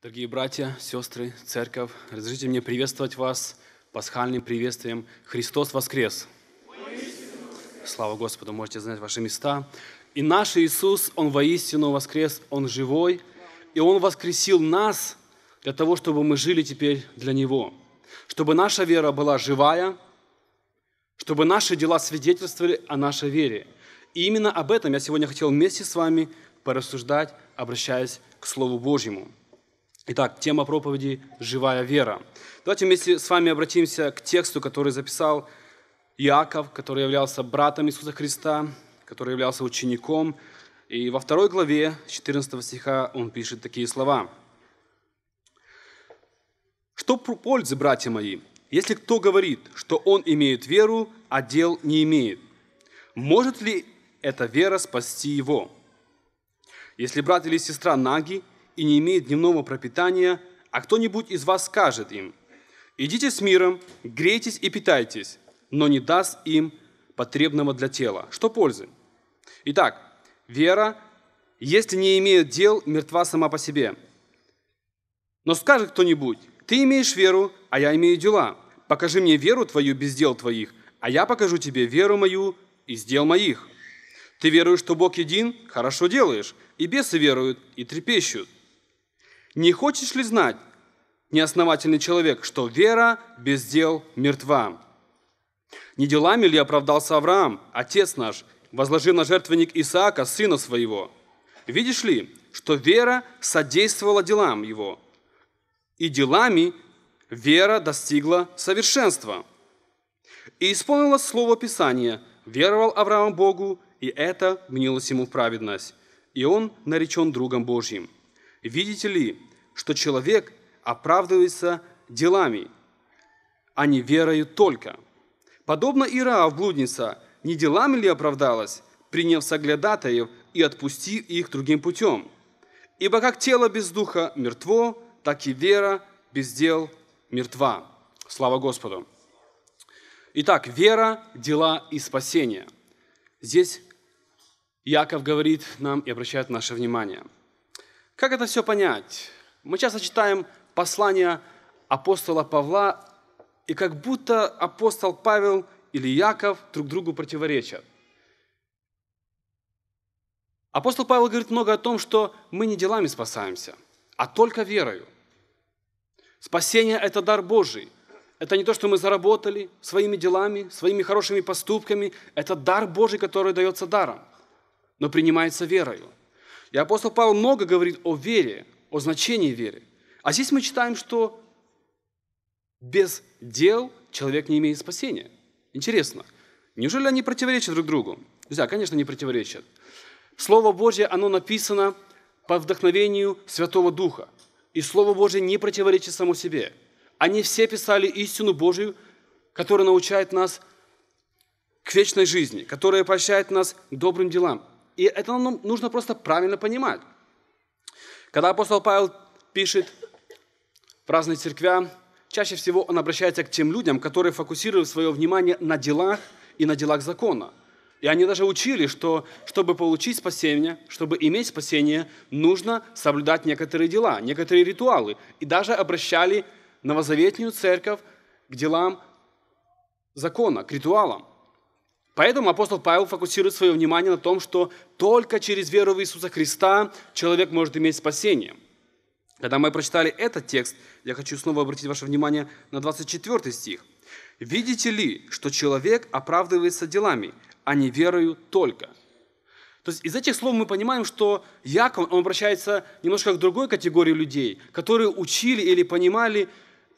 Дорогие братья, сестры, церковь, разрешите мне приветствовать вас пасхальным приветствием «Христос воскрес!» Слава Господу, можете занять ваши места. И наш Иисус, Он воистину воскрес, Он живой, и Он воскресил нас для того, чтобы мы жили теперь для Него, чтобы наша вера была живая, чтобы наши дела свидетельствовали о нашей вере. И именно об этом я сегодня хотел вместе с вами порассуждать, обращаясь к Слову Божьему. Итак, тема проповеди «Живая вера». Давайте вместе с вами обратимся к тексту, который записал Иаков, который являлся братом Иисуса Христа, который являлся учеником. И во второй главе 14 стиха он пишет такие слова. «Что пользы, братья мои, если кто говорит, что он имеет веру, а дел не имеет? Может ли эта вера спасти его? Если брат или сестра наги – и не имеет дневного пропитания, а кто-нибудь из вас скажет им, «Идите с миром, грейтесь и питайтесь», но не даст им потребного для тела. Что пользы? Итак, вера, если не имеет дел, мертва сама по себе. Но скажет кто-нибудь, «Ты имеешь веру, а я имею дела. Покажи мне веру твою без дел твоих, а я покажу тебе веру мою из дел моих». Ты веруешь, что Бог един? Хорошо делаешь. И бесы веруют, и трепещут. Не хочешь ли знать, неосновательный человек, что вера без дел мертва? Не делами ли оправдался Авраам, отец наш, возложив на жертвенник Исаака, сына своего? Видишь ли, что вера содействовала делам его, и делами вера достигла совершенства. И исполнилось слово Писания, веровал Авраам Богу, и это мнилось ему в праведность, и он наречен другом Божьим. Видите ли, что человек оправдывается делами, а не верою только. Подобно Ираав, блудница, не делами ли оправдалась, приняв соглядатаев и отпустив их другим путем? Ибо как тело без духа мертво, так и вера без дел мертва. Слава Господу! Итак, вера, дела и спасение. Здесь Яков говорит нам и обращает наше внимание. Как это все понять? Мы часто читаем послания апостола Павла, и как будто апостол Павел или Яков друг другу противоречат. Апостол Павел говорит много о том, что мы не делами спасаемся, а только верою. Спасение – это дар Божий. Это не то, что мы заработали своими делами, своими хорошими поступками. Это дар Божий, который дается даром, но принимается верою. И апостол Павел много говорит о вере, о значении веры. А здесь мы читаем, что без дел человек не имеет спасения. Интересно, неужели они противоречат друг другу? Друзья, конечно, не противоречат. Слово Божье, оно написано по вдохновению Святого Духа. И Слово Божье не противоречит само себе. Они все писали истину Божию, которая научает нас к вечной жизни, которая поощряет нас к добрым делам. И это нам нужно просто правильно понимать. Когда апостол Павел пишет в разные церквя, чаще всего он обращается к тем людям, которые фокусируют свое внимание на делах и на делах закона. И они даже учили, что чтобы получить спасение, чтобы иметь спасение, нужно соблюдать некоторые дела, некоторые ритуалы. И даже обращали новозаветную церковь к делам закона, к ритуалам. Поэтому апостол Павел фокусирует свое внимание на том, что только через веру в Иисуса Христа человек может иметь спасение. Когда мы прочитали этот текст, я хочу снова обратить ваше внимание на 24 стих. «Видите ли, что человек оправдывается делами, а не верою только?» То есть из этих слов мы понимаем, что Яков, он обращается немножко к другой категории людей, которые учили или понимали,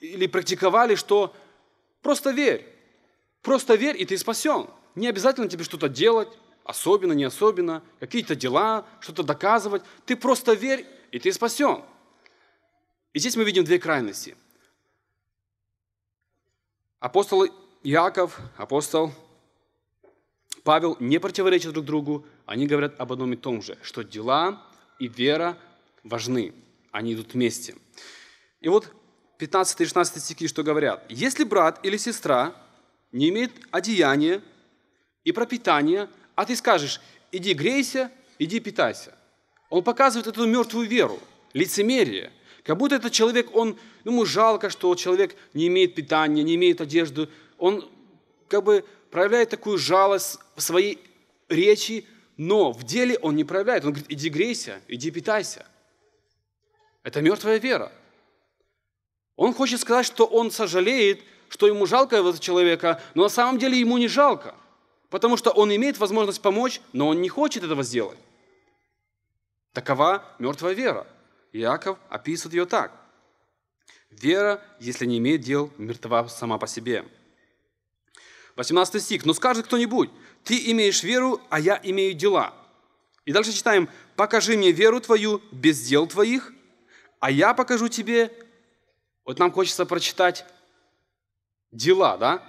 или практиковали, что просто верь, просто верь, и ты спасен. Не обязательно тебе что-то делать, особенно, не особенно, какие-то дела, что-то доказывать. Ты просто верь, и ты спасен. И здесь мы видим две крайности. Апостол Иаков, апостол Павел не противоречат друг другу, они говорят об одном и том же, что дела и вера важны, они идут вместе. И вот 15 и 16 стихи что говорят? «Если брат или сестра не имеет одеяния и пропитания, а ты скажешь, иди грейся, иди питайся». Он показывает эту мертвую веру, лицемерие. Как будто этот человек, он, ну, ему жалко, что человек не имеет питания, не имеет одежды. Он как бы проявляет такую жалость в своей речи, но в деле он не проявляет. Он говорит, иди грейся, иди питайся. Это мертвая вера. Он хочет сказать, что он сожалеет, что ему жалко этого человека, но на самом деле ему не жалко, потому что он имеет возможность помочь, но он не хочет этого сделать. Такова мертвая вера. Иаков описывает ее так. Вера, если не имеет дел, мертва сама по себе. 18 стих. «Но скажет кто-нибудь, ты имеешь веру, а я имею дела». И дальше читаем, «Покажи мне веру твою без дел твоих, а я покажу тебе...» Вот нам хочется прочитать дела, да?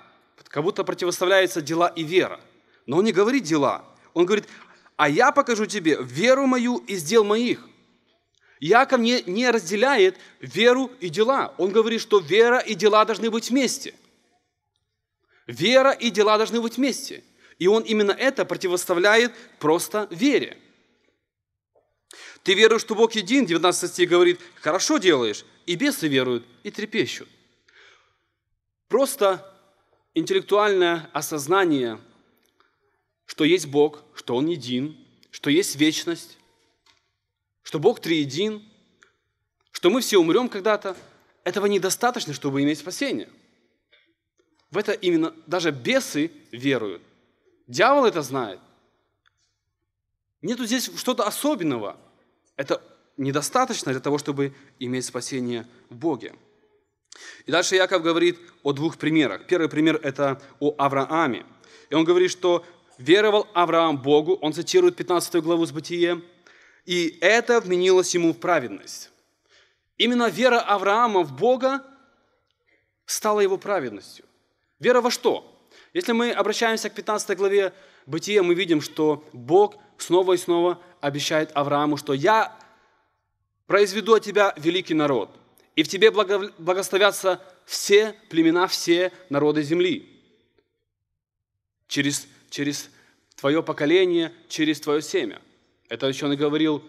Как будто противоставляются дела и вера. Но он не говорит дела. Он говорит, а я покажу тебе веру мою из дел моих. Яков не, не разделяет веру и дела. Он говорит, что вера и дела должны быть вместе. Вера и дела должны быть вместе. И он именно это противоставляет просто вере. Ты веруешь, что Бог един, 19 стих говорит, хорошо делаешь, и бесы веруют, и трепещут. Просто интеллектуальное осознание, что есть Бог, что Он един, что есть вечность, что Бог триедин, что мы все умрем когда-то, этого недостаточно, чтобы иметь спасение. В это именно даже бесы веруют. Дьявол это знает. Нету здесь что-то особенного. Это недостаточно для того, чтобы иметь спасение в Боге. И дальше Яков говорит о двух примерах. Первый пример – это о Аврааме. И он говорит, что веровал Авраам Богу, он цитирует 15 главу с Бытие, и это вменилось ему в праведность. Именно вера Авраама в Бога стала его праведностью. Вера во что? Если мы обращаемся к 15 главе Бытия, мы видим, что Бог снова и снова обещает Аврааму, что «я произведу от тебя великий народ, и в тебе благословятся все племена, все народы земли. Через, через твое поколение, через твое семя. Это еще он и говорил,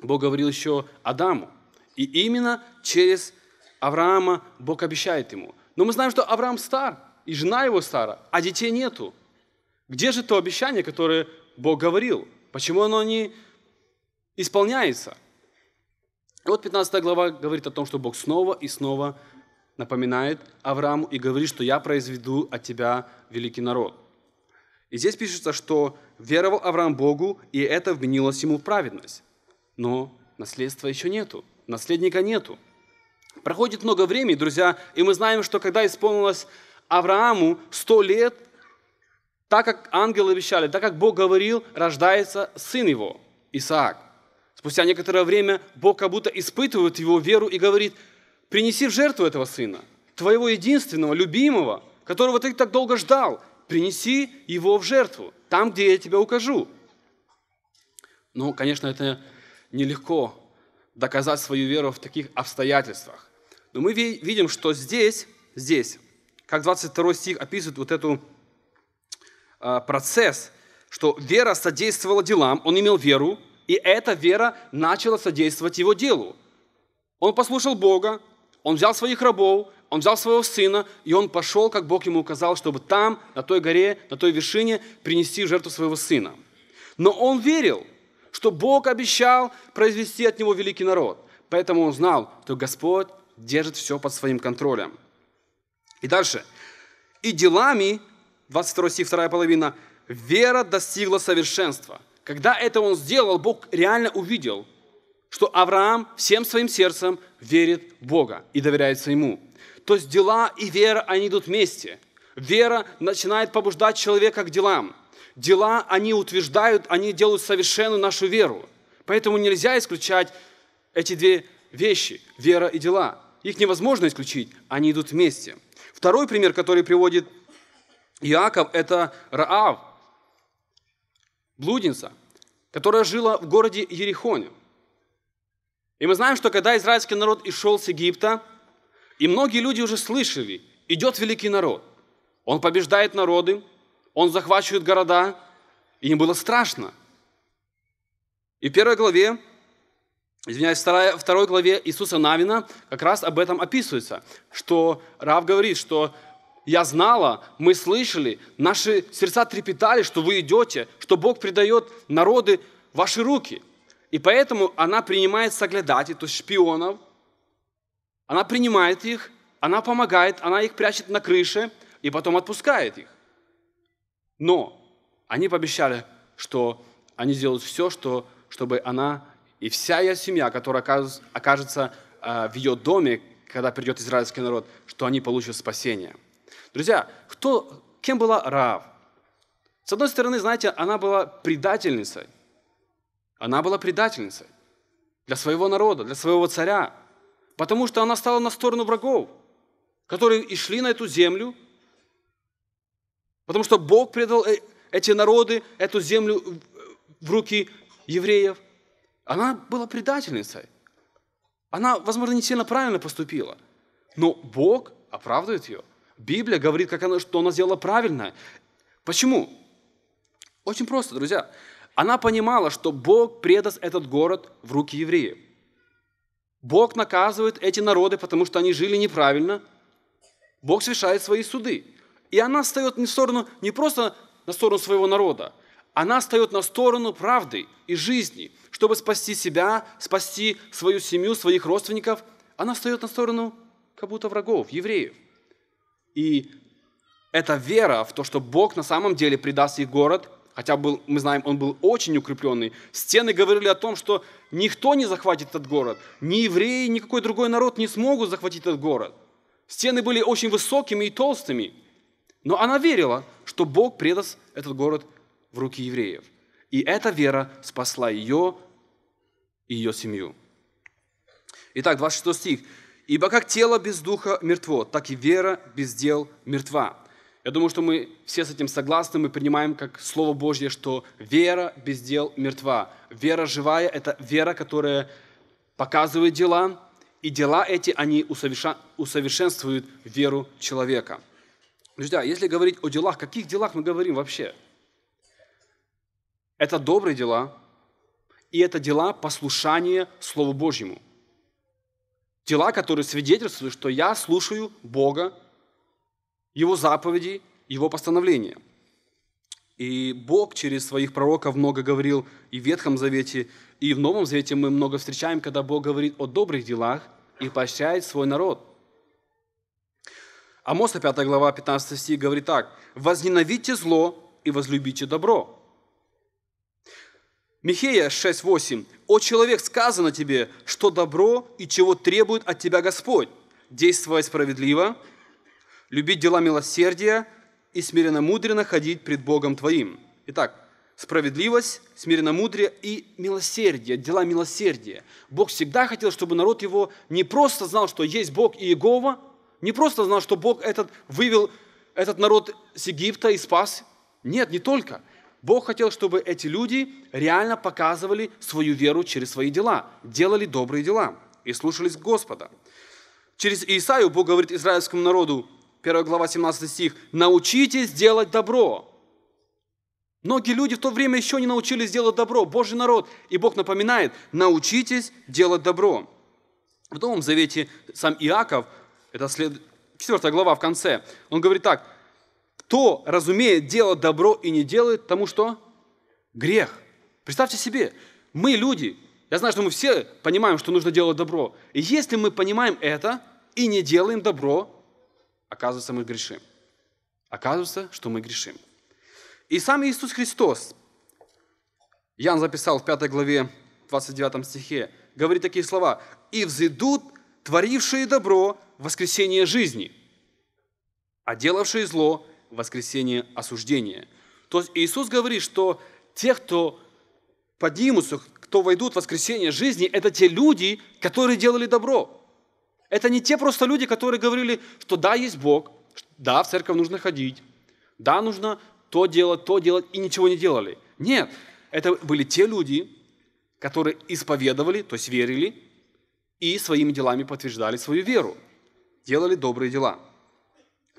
Бог говорил еще Адаму. И именно через Авраама Бог обещает ему. Но мы знаем, что Авраам стар, и жена его стара, а детей нету. Где же то обещание, которое Бог говорил? Почему оно не исполняется? Вот 15 глава говорит о том, что Бог снова и снова напоминает Аврааму и говорит, что я произведу от тебя великий народ. И здесь пишется, что веровал Авраам Богу, и это вменилось ему в праведность. Но наследства еще нету, наследника нету. Проходит много времени, друзья, и мы знаем, что когда исполнилось Аврааму 100 лет, так как ангелы обещали, так как Бог говорил, рождается сын его, Исаак. Спустя некоторое время Бог как будто испытывает его веру и говорит, принеси в жертву этого сына, твоего единственного, любимого, которого ты так долго ждал, принеси его в жертву, там, где я тебя укажу. Ну, конечно, это нелегко доказать свою веру в таких обстоятельствах. Но мы видим, что здесь, здесь, как 22 стих описывает вот этот а, процесс, что вера содействовала делам, он имел веру, и эта вера начала содействовать его делу. Он послушал Бога, он взял своих рабов, он взял своего сына, и он пошел, как Бог ему указал, чтобы там, на той горе, на той вершине, принести жертву своего сына. Но он верил, что Бог обещал произвести от него великий народ. Поэтому он знал, что Господь держит все под своим контролем. И дальше. И делами, 22 стих, вторая половина, вера достигла совершенства. Когда это он сделал, Бог реально увидел, что Авраам всем своим сердцем верит в Бога и доверяется Ему. То есть дела и вера, они идут вместе. Вера начинает побуждать человека к делам. Дела, они утверждают, они делают совершенную нашу веру. Поэтому нельзя исключать эти две вещи, вера и дела. Их невозможно исключить, они идут вместе. Второй пример, который приводит Иаков, это Раав, блудница, которая жила в городе Ерихоне. И мы знаем, что когда израильский народ исшел с Египта, и многие люди уже слышали, идет великий народ. Он побеждает народы, он захватывает города, и им было страшно. И в первой главе извиняюсь, второй, второй главе Иисуса Навина как раз об этом описывается, что Рав говорит, что я знала, мы слышали, наши сердца трепетали, что вы идете, что Бог предает народы ваши руки. И поэтому она принимает соглядатей, то есть шпионов, она принимает их, она помогает, она их прячет на крыше и потом отпускает их. Но они пообещали, что они сделают все, что, чтобы она и вся ее семья, которая окажется э, в ее доме, когда придет израильский народ, что они получат спасение. Друзья, кто, кем была Рав? С одной стороны, знаете, она была предательницей. Она была предательницей для своего народа, для своего царя, потому что она стала на сторону врагов, которые и шли на эту землю, потому что Бог предал э, эти народы, эту землю в руки евреев. Она была предательницей. Она, возможно, не сильно правильно поступила. Но Бог оправдывает ее. Библия говорит, как она, что она сделала правильно. Почему? Очень просто, друзья. Она понимала, что Бог предаст этот город в руки евреев. Бог наказывает эти народы, потому что они жили неправильно. Бог совершает свои суды. И она встает не в сторону, не просто на сторону своего народа, она встает на сторону правды и жизни, чтобы спасти себя, спасти свою семью, своих родственников. Она встает на сторону как будто врагов, евреев. И эта вера в то, что Бог на самом деле предаст их город, хотя был, мы знаем, он был очень укрепленный. Стены говорили о том, что никто не захватит этот город. Ни евреи, ни какой другой народ не смогут захватить этот город. Стены были очень высокими и толстыми. Но она верила, что Бог предаст этот город в руки евреев. И эта вера спасла ее и ее семью. Итак, 26 стих. «Ибо как тело без духа мертво, так и вера без дел мертва». Я думаю, что мы все с этим согласны, мы принимаем как Слово Божье, что вера без дел мертва. Вера живая – это вера, которая показывает дела, и дела эти, они усовершенствуют веру человека. Друзья, если говорить о делах, каких делах мы говорим вообще? Это добрые дела, и это дела послушания Слову Божьему. Дела, которые свидетельствуют, что я слушаю Бога, его заповеди, Его постановления. И Бог через своих пророков много говорил и в Ветхом Завете, и в Новом Завете мы много встречаем, когда Бог говорит о добрых делах и поощряет свой народ. Амоса 5 глава 15 стих говорит так. «Возненавидьте зло и возлюбите добро». Михея 6.8. «О человек, сказано тебе, что добро и чего требует от тебя Господь, действуя справедливо, любить дела милосердия и смиренно мудренно ходить пред Богом твоим. Итак, справедливость, смиренно мудрее и милосердие, дела милосердия. Бог всегда хотел, чтобы народ его не просто знал, что есть Бог и Иегова, не просто знал, что Бог этот вывел этот народ с Египта и спас. Нет, не только. Бог хотел, чтобы эти люди реально показывали свою веру через свои дела, делали добрые дела и слушались Господа. Через Исаию Бог говорит израильскому народу, 1 глава 17 стих, «Научитесь делать добро». Многие люди в то время еще не научились делать добро, Божий народ. И Бог напоминает, научитесь делать добро. В Новом Завете сам Иаков, это след... 4 глава в конце, он говорит так, кто разумеет делать добро и не делает, тому что? Грех. Представьте себе, мы люди, я знаю, что мы все понимаем, что нужно делать добро. И если мы понимаем это и не делаем добро, оказывается, мы грешим. Оказывается, что мы грешим. И сам Иисус Христос, Ян записал в 5 главе 29 стихе, говорит такие слова. «И взойдут творившие добро воскресение жизни, а делавшие зло воскресение осуждения». То есть Иисус говорит, что те, кто поднимутся, кто войдут в воскресение жизни, это те люди, которые делали добро. Это не те просто люди, которые говорили, что да, есть Бог, да, в церковь нужно ходить, да, нужно то делать, то делать, и ничего не делали. Нет, это были те люди, которые исповедовали, то есть верили, и своими делами подтверждали свою веру, делали добрые дела.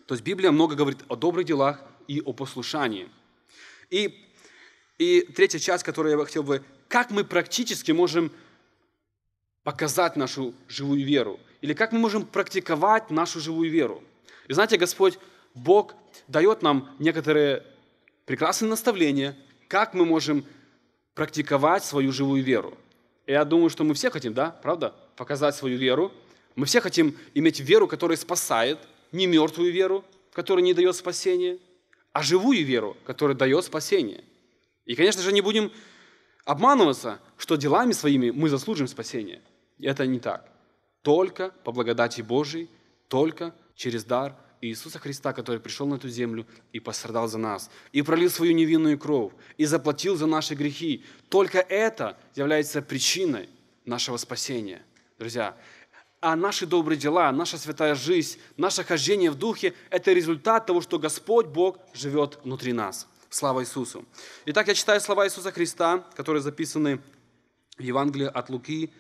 То есть Библия много говорит о добрых делах и о послушании. И, и третья часть, которую я хотел бы, как мы практически можем показать нашу живую веру? Или как мы можем практиковать нашу живую веру? И знаете, Господь, Бог дает нам некоторые прекрасные наставления, как мы можем практиковать свою живую веру. И я думаю, что мы все хотим, да, правда, показать свою веру. Мы все хотим иметь веру, которая спасает, не мертвую веру, которая не дает спасения, а живую веру, которая дает спасение. И, конечно же, не будем обманываться, что делами своими мы заслужим спасение. Это не так. Только по благодати Божией, только через дар Иисуса Христа, который пришел на эту землю и пострадал за нас, и пролил свою невинную кровь, и заплатил за наши грехи. Только это является причиной нашего спасения. Друзья, а наши добрые дела, наша святая жизнь, наше хождение в Духе – это результат того, что Господь Бог живет внутри нас. Слава Иисусу! Итак, я читаю слова Иисуса Христа, которые записаны в Евангелии от Луки,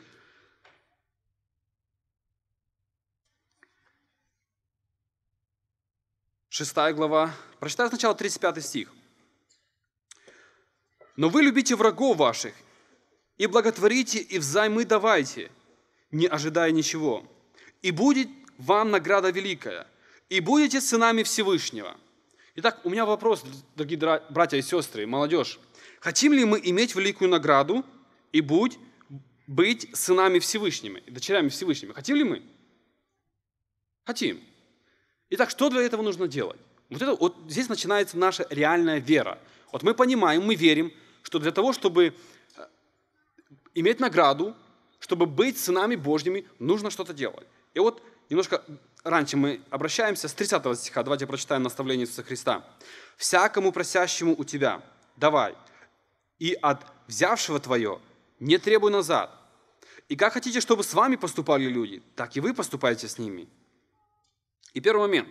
Шестая глава. Прочитаю сначала 35 стих. «Но вы любите врагов ваших, и благотворите, и взаймы давайте, не ожидая ничего. И будет вам награда великая, и будете сынами Всевышнего». Итак, у меня вопрос, дорогие братья и сестры, молодежь. Хотим ли мы иметь великую награду и будь, быть сынами Всевышними, дочерями Всевышними? Хотим ли мы? Хотим. Итак, что для этого нужно делать? Вот, это, вот здесь начинается наша реальная вера. Вот мы понимаем, мы верим, что для того, чтобы э, иметь награду, чтобы быть сынами Божьими, нужно что-то делать. И вот немножко раньше мы обращаемся с 30 стиха. Давайте прочитаем наставление Иисуса Христа. «Всякому просящему у тебя давай, и от взявшего твое не требуй назад. И как хотите, чтобы с вами поступали люди, так и вы поступайте с ними. И первый момент.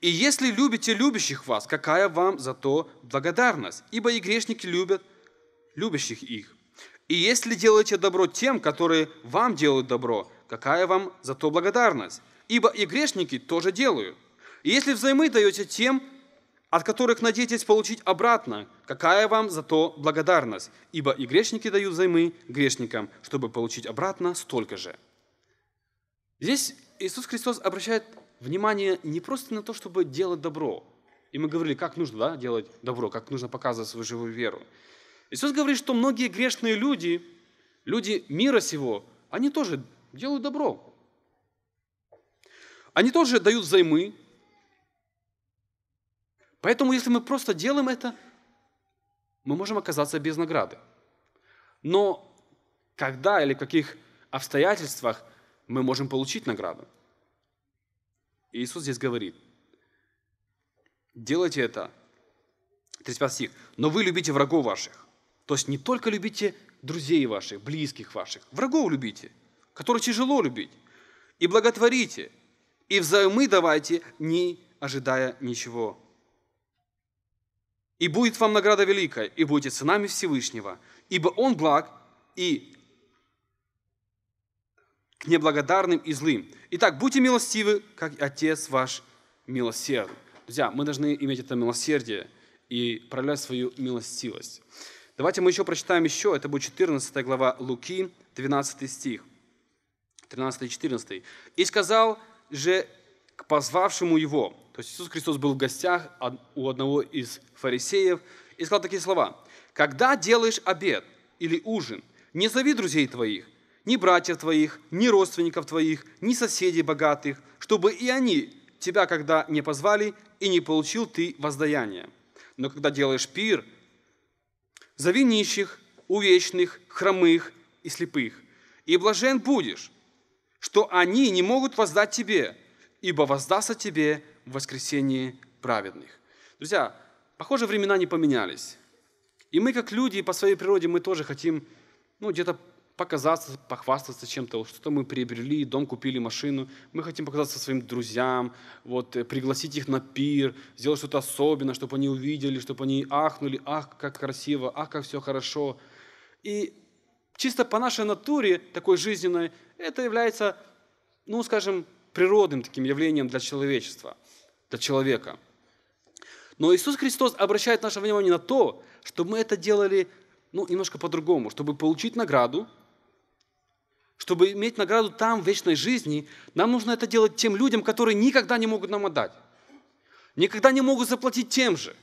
«И если любите любящих вас, какая вам за то благодарность? Ибо и грешники любят любящих их. И если делаете добро тем, которые вам делают добро, какая вам за то благодарность? Ибо и грешники тоже делают. И если взаймы даете тем, от которых надеетесь получить обратно, какая вам за то благодарность? Ибо и грешники дают взаймы грешникам, чтобы получить обратно столько же. Здесь Иисус Христос обращает внимание не просто на то, чтобы делать добро. И мы говорили, как нужно да, делать добро, как нужно показывать свою живую веру. Иисус говорит, что многие грешные люди, люди мира сего, они тоже делают добро. Они тоже дают взаймы. Поэтому, если мы просто делаем это, мы можем оказаться без награды. Но когда или в каких обстоятельствах мы можем получить награду? Иисус здесь говорит, делайте это, 35 стих, но вы любите врагов ваших. То есть не только любите друзей ваших, близких ваших, врагов любите, которых тяжело любить. И благотворите, и взаймы давайте, не ожидая ничего. И будет вам награда великая, и будете сынами Всевышнего, ибо Он благ и к неблагодарным и злым. Итак, будьте милостивы, как Отец ваш милосердный. Друзья, мы должны иметь это милосердие и проявлять свою милостивость. Давайте мы еще прочитаем еще, это будет 14 глава Луки, 12 стих, 13 и 14. «И сказал же к позвавшему его», то есть Иисус Христос был в гостях у одного из фарисеев, и сказал такие слова, «Когда делаешь обед или ужин, не зови друзей твоих, ни братьев твоих, ни родственников твоих, ни соседей богатых, чтобы и они тебя, когда не позвали, и не получил ты воздаяние. Но когда делаешь пир, зови нищих, увечных, хромых и слепых, и блажен будешь, что они не могут воздать тебе, ибо воздастся тебе в воскресении праведных. Друзья, похоже, времена не поменялись. И мы, как люди, по своей природе, мы тоже хотим ну, где-то показаться, похвастаться чем-то, что-то мы приобрели, дом купили, машину. Мы хотим показаться своим друзьям, вот, э, пригласить их на пир, сделать что-то особенное, чтобы они увидели, чтобы они ахнули, ах, как красиво, ах, как все хорошо. И чисто по нашей натуре, такой жизненной, это является, ну, скажем, природным таким явлением для человечества, для человека. Но Иисус Христос обращает наше внимание на то, чтобы мы это делали ну, немножко по-другому, чтобы получить награду – Чтобы иметь награду там, в вечной жизни, нам нужно это делать тем людям, которые никогда не могут нам отдать. Никогда не могут заплатить тем же.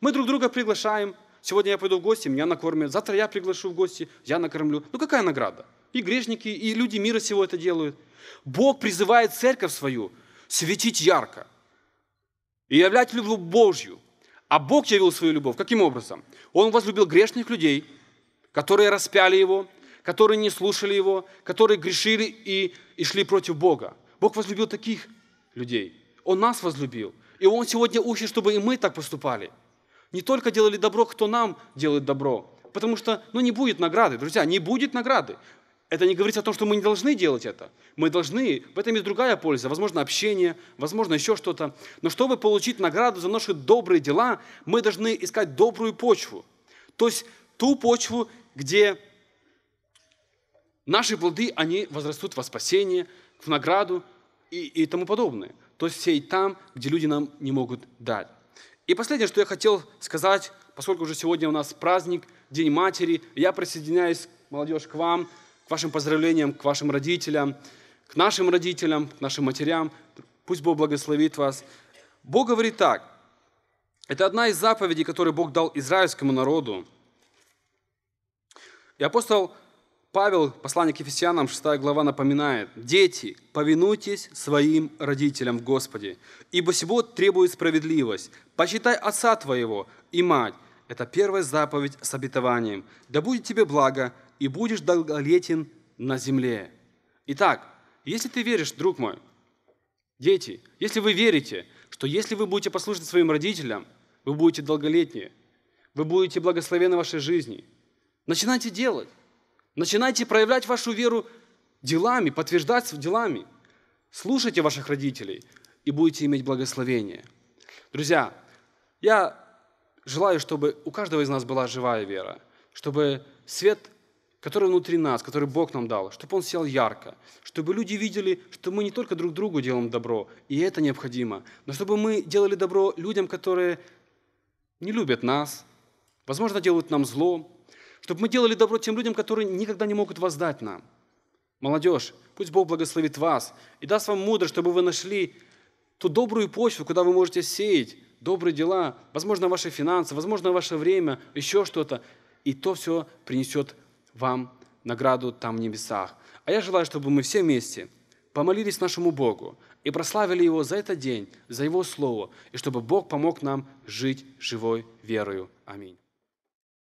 Мы друг друга приглашаем. Сегодня я пойду в гости, меня накормят. Завтра я приглашу в гости, я накормлю. Ну какая награда? И грешники, и люди мира всего это делают. Бог призывает церковь свою светить ярко и являть любовь Божью. А Бог явил свою любовь. Каким образом? Он возлюбил грешных людей, которые распяли Его, которые не слушали Его, которые грешили и, и шли против Бога. Бог возлюбил таких людей. Он нас возлюбил. И Он сегодня учит, чтобы и мы так поступали. Не только делали добро, кто нам делает добро. Потому что ну, не будет награды, друзья, не будет награды. Это не говорится о том, что мы не должны делать это. Мы должны, в этом есть другая польза, возможно, общение, возможно, еще что-то. Но чтобы получить награду за наши добрые дела, мы должны искать добрую почву. То есть ту почву, где наши плоды, они возрастут во спасение, в награду и, и тому подобное. То есть сеять там, где люди нам не могут дать. И последнее, что я хотел сказать, поскольку уже сегодня у нас праздник, День матери, я присоединяюсь, молодежь, к вам, к вашим поздравлениям, к вашим родителям, к нашим родителям, к нашим матерям. Пусть Бог благословит вас. Бог говорит так. Это одна из заповедей, которые Бог дал израильскому народу. И апостол Павел, посланник Ефесянам, 6 глава напоминает, «Дети, повинуйтесь своим родителям в Господе, ибо сего требует справедливость. Почитай отца твоего и мать». Это первая заповедь с обетованием. «Да будет тебе благо, и будешь долголетен на земле». Итак, если ты веришь, друг мой, дети, если вы верите, что если вы будете послушать своим родителям, вы будете долголетнее, вы будете благословены в вашей жизни, начинайте делать. Начинайте проявлять вашу веру делами, подтверждать делами. Слушайте ваших родителей и будете иметь благословение. Друзья, я желаю, чтобы у каждого из нас была живая вера, чтобы свет, который внутри нас, который Бог нам дал, чтобы он сел ярко, чтобы люди видели, что мы не только друг другу делаем добро, и это необходимо, но чтобы мы делали добро людям, которые не любят нас, возможно, делают нам зло, чтобы мы делали добро тем людям, которые никогда не могут воздать нам. Молодежь, пусть Бог благословит вас и даст вам мудрость, чтобы вы нашли ту добрую почву, куда вы можете сеять добрые дела, возможно, ваши финансы, возможно, ваше время, еще что-то. И то все принесет вам награду там в небесах. А я желаю, чтобы мы все вместе помолились нашему Богу и прославили Его за этот день, за Его Слово, и чтобы Бог помог нам жить живой верою. Аминь.